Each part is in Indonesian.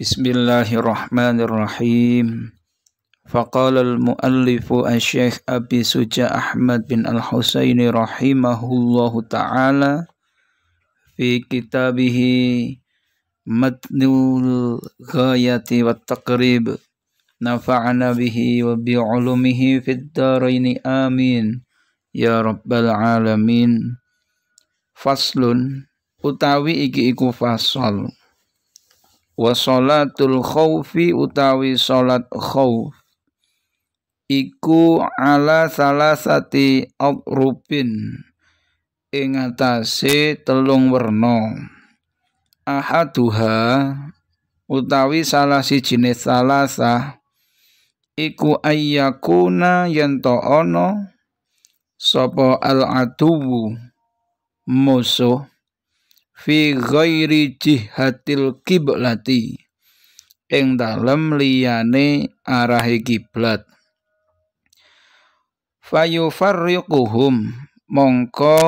بسم الله الرحمن الرحيم فقال المؤلف الشيخ أبي سجى أحمد بن الحسين رحمه الله تعالى في كتابه متن الغاية والتقريب نفعنا به وبعلومه في الدارين آمين يا رب العالمين فصل utawi iki iku fasal. Wa salatul khaufi utawi salat khauf iku ala salasati abrupin ing atase telung werna. Ahaduha utawi salah sijine salasa iku ayyakuna yen to ana sapa al aduwu musuh fi ghairi jihatil kiblati ing dalem liyane arahe kiblat. Fayufarriquhum mongko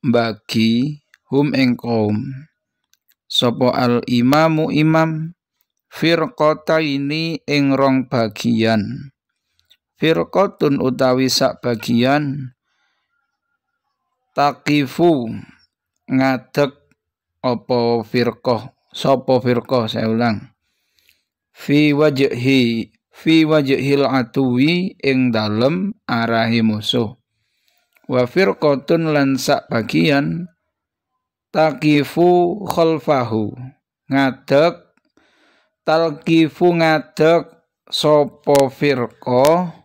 bagi hum ing kaum. Sapa al imamu imam firqata ini ing rong bagian. Firqatun utawi sak bagian takifu ngadeg apa firqah? Sapa firqah? Saya ulang. Fi wajhi fi wajhil atuwi ing dalem arahi musuh. Wa firqatun lan sak bagian takifu khalfahu. Ngadeg talkifu ngadeg sapa firqah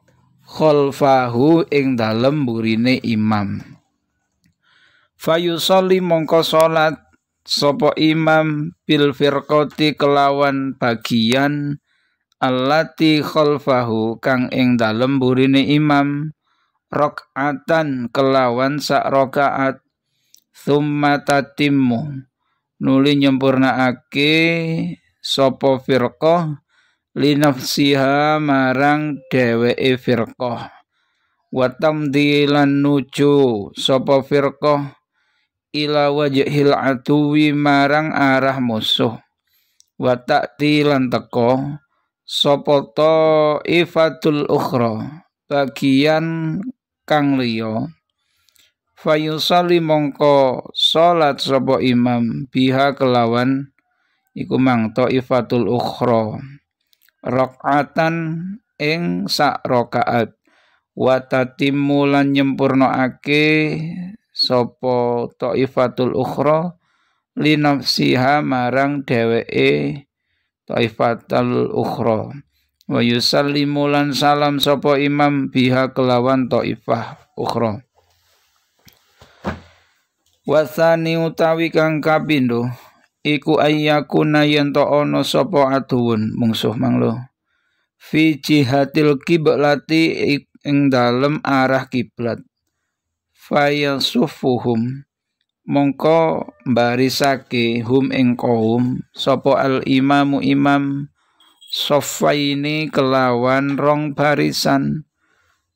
khalfahu ing dalem burine imam. Fayusalli mongko salat Sopo imam bil firqati kelawan bagian allati khalfahu kang ing dalem burine imam rakaatan kelawan sak rakaat thumma tatimmu. Nuli nyempurnaake sapa firqah linafsiha marang dheweke firqah. Wa tamdilan nuju sapa firqah ila wajhil atuwi marang arah musuh. Wa ta'ti lan teko sapa ifatul ukhra bagian kang liya. Fayusalli mongko salat sapa imam biha kelawan iku mang ifatul ukhra. Rakaatan ing sak rakaat. Wa tatimmu lan nyempurnakake sopo taifatul ukhra li nafsiha marang dheweke taifatul ukhra. Wa yusallimu lan salam sopo imam biha kelawan taifah ukhra. Wasani utawi kang kapindo iku ayyakuna yen to ana sapa aduun mungsuh manglo fi jihatil kiblati ing dalem arah kiblat fayasufuhum mongko barisake hum ing kaum sapa al imamu imam sofaini kelawan rong barisan.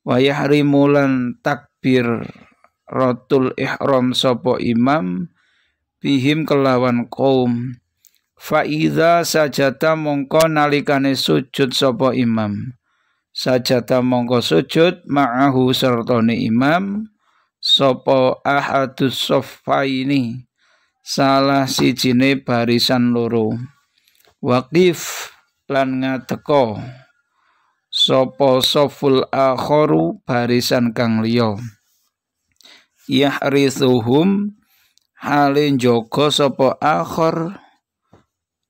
Wayahrimulan takbir rotul ihram sapa imam bihim kelawan kaum. Faiza sajata mongko nalikane sujud sapa imam. Sajata mongko sujud ma'ahu sertone imam Sopo ahadus ini salah sijine barisan loro. Waqif lan ngateko Sopo soful akharu barisan kang liya. Yahrisuhum hale jaga sapa akhar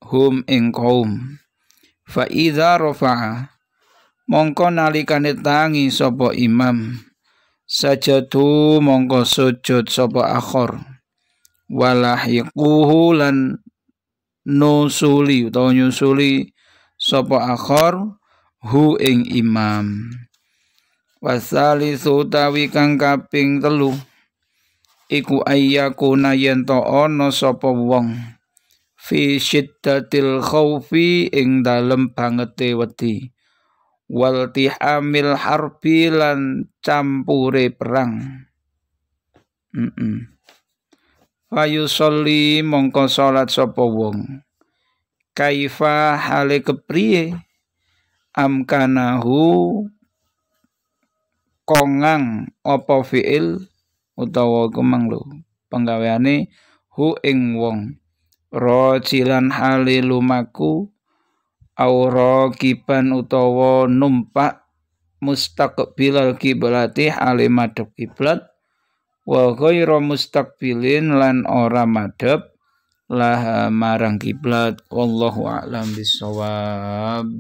hum ing kaum. Fa idza rafa'a mongko nalikane tangi sapa imam sajadu mongko sujud sapa akhor. Walahiquhu lan nusuli utawa nyusuli sapa akhor hu ing imam. Wasali utawi kang kaping telu iku ayyakuna yen to ana sapa wong. Fi syiddatil khaufi ing dalem bangete wedi wal tihamil harbi lan campure perang. Mm -mm. Fayu soli mongko salat sapa wong. Kaifa hale kepriye? Amkanahu kongang apa fiil utawa kemang lho penggaweane hu ing wong. Rojilan hale lumaku aura kiban utawa numpak mustaqbilal kiblati hale madhep kiblat wa ghairu mustaqbilin lan ora madhep lah marang kiblat. Wallahu a'lam bisawab